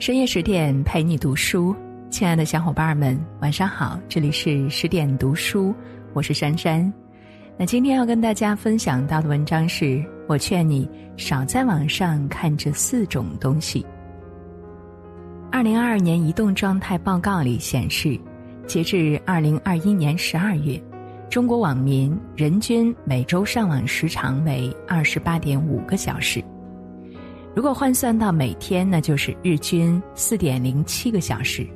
深夜十点陪你读书，亲爱的小伙伴们，晚上好！这里是十点读书，我是珊珊。那今天要跟大家分享到的文章是：我劝你少在网上看这四种东西。二零二二年移动状态报告里显示，截至二零二一年十二月，中国网民人均每周上网时长为二十八点五个小时。如果换算到每天，那就是日均四点零七个小时。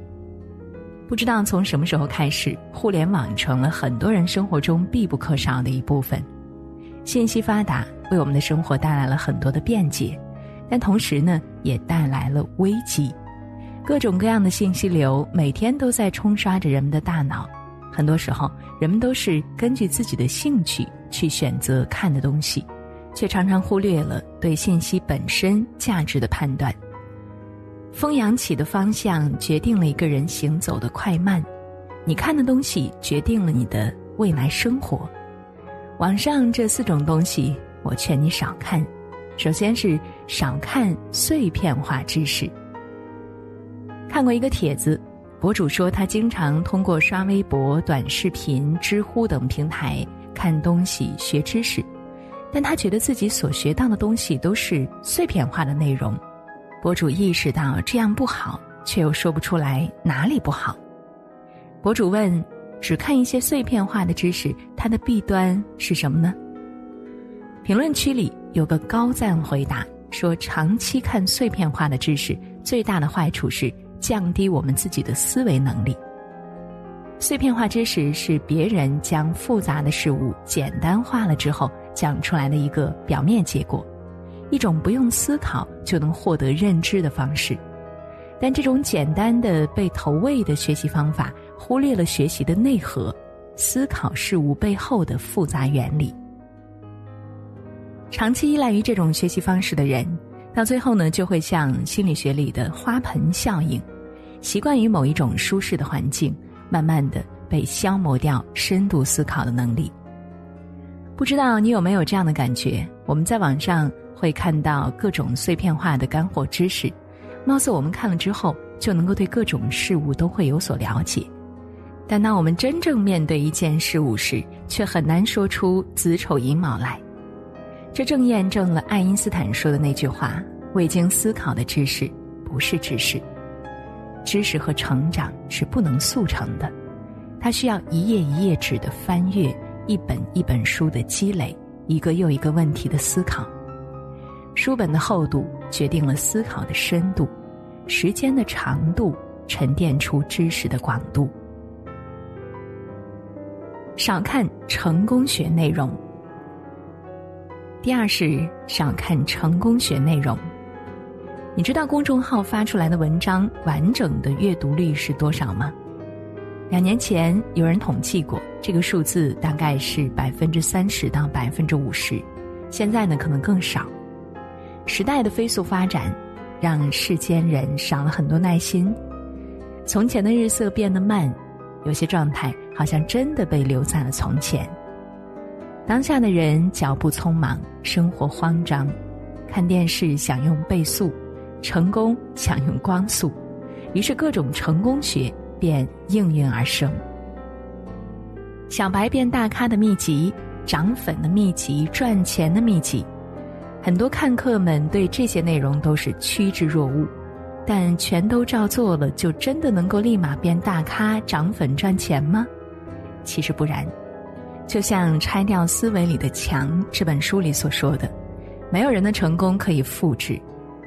不知道从什么时候开始，互联网成了很多人生活中必不可少的一部分。信息发达，为我们的生活带来了很多的便捷，但同时呢，也带来了危机。各种各样的信息流每天都在冲刷着人们的大脑，很多时候，人们都是根据自己的兴趣去选择看的东西。却常常忽略了对信息本身价值的判断。风扬起的方向决定了一个人行走的快慢，你看的东西决定了你的未来生活。网上这四种东西，我劝你少看。首先是少看碎片化知识。看过一个帖子，博主说他经常通过刷微博、短视频、知乎等平台看东西学知识。但他觉得自己所学到的东西都是碎片化的内容，博主意识到这样不好，却又说不出来哪里不好。博主问：“只看一些碎片化的知识，它的弊端是什么呢？”评论区里有个高赞回答说：“长期看碎片化的知识，最大的坏处是降低我们自己的思维能力。碎片化知识是别人将复杂的事物简单化了之后。”讲出来的一个表面结果，一种不用思考就能获得认知的方式，但这种简单的被投喂的学习方法，忽略了学习的内核，思考事物背后的复杂原理。长期依赖于这种学习方式的人，到最后呢，就会像心理学里的花盆效应，习惯于某一种舒适的环境，慢慢的被消磨掉深度思考的能力。不知道你有没有这样的感觉？我们在网上会看到各种碎片化的干货知识，貌似我们看了之后就能够对各种事物都会有所了解，但当我们真正面对一件事物时，却很难说出子丑寅卯来。这正验证了爱因斯坦说的那句话：“未经思考的知识不是知识。”知识和成长是不能速成的，它需要一页一页纸的翻阅。一本一本书的积累，一个又一个问题的思考。书本的厚度决定了思考的深度，时间的长度沉淀出知识的广度。少看成功学内容。第二是少看成功学内容。你知道公众号发出来的文章完整的阅读率是多少吗？两年前有人统计过，这个数字大概是百分之三十到百分之五十，现在呢可能更少。时代的飞速发展，让世间人少了很多耐心。从前的日色变得慢，有些状态好像真的被留在了从前。当下的人脚步匆忙，生活慌张，看电视想用倍速，成功想用光速，于是各种成功学。便应运而生。小白变大咖的秘籍、涨粉的秘籍、赚钱的秘籍，很多看客们对这些内容都是趋之若鹜。但全都照做了，就真的能够立马变大咖、涨粉、赚钱吗？其实不然。就像《拆掉思维里的墙》这本书里所说的，没有人的成功可以复制，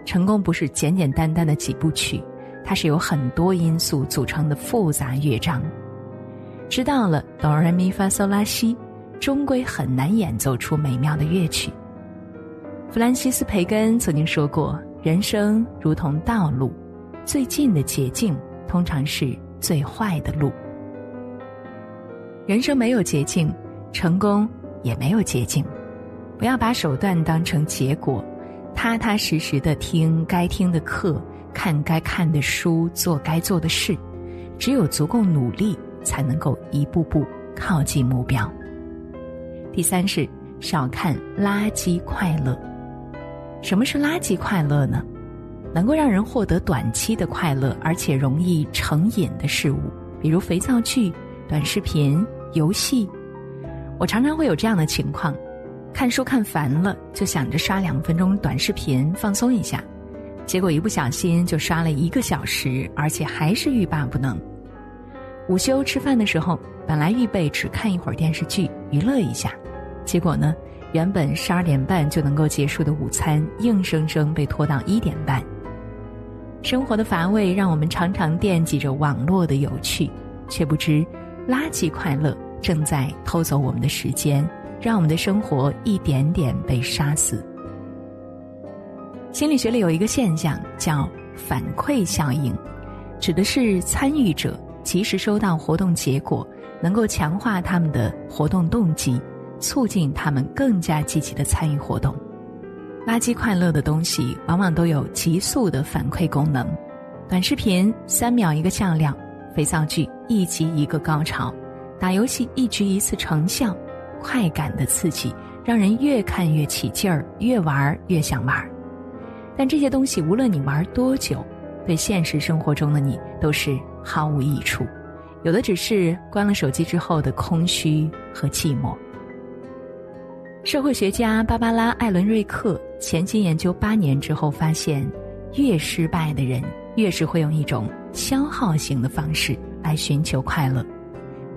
成功不是简简单单的几部曲。它是由很多因素组成的复杂乐章，知道了哆来咪发嗦拉西，终归很难演奏出美妙的乐曲。弗兰西斯培根曾经说过：“人生如同道路，最近的捷径通常是最坏的路。”人生没有捷径，成功也没有捷径。不要把手段当成结果，踏踏实实的听该听的课。看该看的书，做该做的事，只有足够努力，才能够一步步靠近目标。第三是少看垃圾快乐。什么是垃圾快乐呢？能够让人获得短期的快乐，而且容易成瘾的事物，比如肥皂剧、短视频、游戏。我常常会有这样的情况：看书看烦了，就想着刷两分钟短视频放松一下，结果一不小心就刷了一个小时，而且还是欲罢不能。午休吃饭的时候，本来预备只看一会儿电视剧娱乐一下，结果呢，原本十二点半就能够结束的午餐，硬生生被拖到一点半。生活的乏味让我们常常惦记着网络的有趣，却不知垃圾快乐正在偷走我们的时间，让我们的生活一点点被杀死。心理学里有一个现象叫反馈效应，指的是参与者。及时收到活动结果，能够强化他们的活动动机，促进他们更加积极的参与活动。垃圾快乐的东西往往都有急速的反馈功能，短视频三秒一个笑料，肥皂剧一集一个高潮，打游戏一局一次成效，快感的刺激让人越看越起劲儿，越玩越想玩儿。但这些东西无论你玩多久，对现实生活中的你都是。毫无益处，有的只是关了手机之后的空虚和寂寞。社会学家芭芭拉·艾伦瑞克前期研究八年之后发现，越失败的人越是会用一种消耗型的方式来寻求快乐，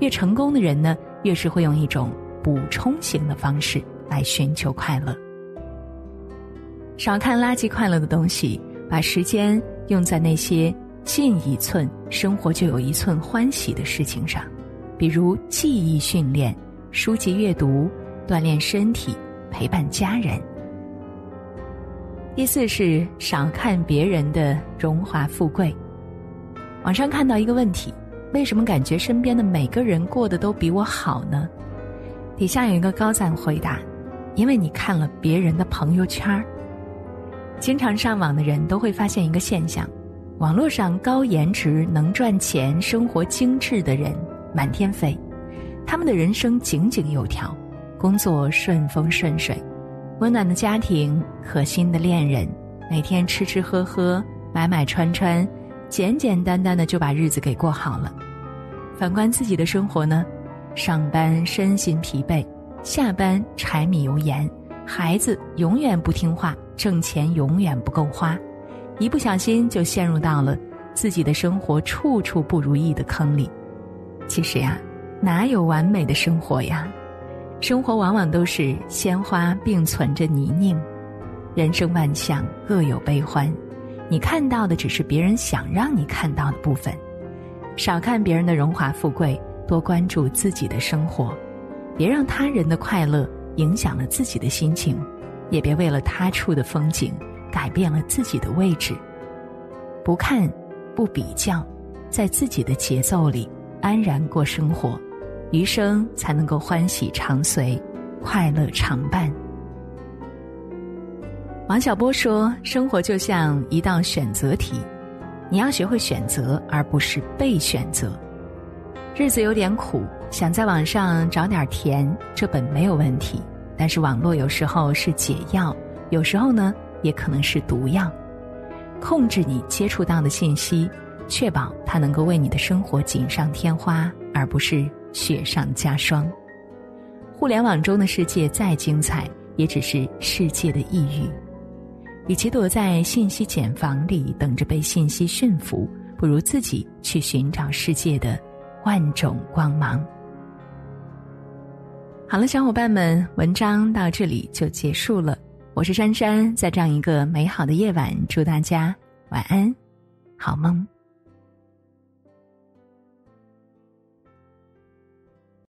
越成功的人呢，越是会用一种补充型的方式来寻求快乐。少看垃圾快乐的东西，把时间用在那些。进一寸，生活就有一寸欢喜的事情上，比如记忆训练、书籍阅读、锻炼身体、陪伴家人。第四是少看别人的荣华富贵。网上看到一个问题：为什么感觉身边的每个人过得都比我好呢？底下有一个高赞回答：因为你看了别人的朋友圈儿。经常上网的人都会发现一个现象。网络上高颜值、能赚钱、生活精致的人满天飞，他们的人生井井有条，工作顺风顺水，温暖的家庭、可心的恋人，每天吃吃喝喝、买买穿穿，简简单单的就把日子给过好了。反观自己的生活呢，上班身心疲惫，下班柴米油盐，孩子永远不听话，挣钱永远不够花。一不小心就陷入到了自己的生活处处不如意的坑里。其实呀，哪有完美的生活呀？生活往往都是鲜花并存着泥泞，人生万象各有悲欢。你看到的只是别人想让你看到的部分。少看别人的荣华富贵，多关注自己的生活。别让他人的快乐影响了自己的心情，也别为了他处的风景。改变了自己的位置，不看，不比较，在自己的节奏里安然过生活，余生才能够欢喜常随，快乐常伴。王小波说：“生活就像一道选择题，你要学会选择，而不是被选择。日子有点苦，想在网上找点甜，这本没有问题。但是网络有时候是解药，有时候呢。”也可能是毒药，控制你接触到的信息，确保它能够为你的生活锦上添花，而不是雪上加霜。互联网中的世界再精彩，也只是世界的抑郁。与其躲在信息茧房里等着被信息驯服，不如自己去寻找世界的万种光芒。好了，小伙伴们，文章到这里就结束了。我是珊珊，在这样一个美好的夜晚，祝大家晚安，好梦。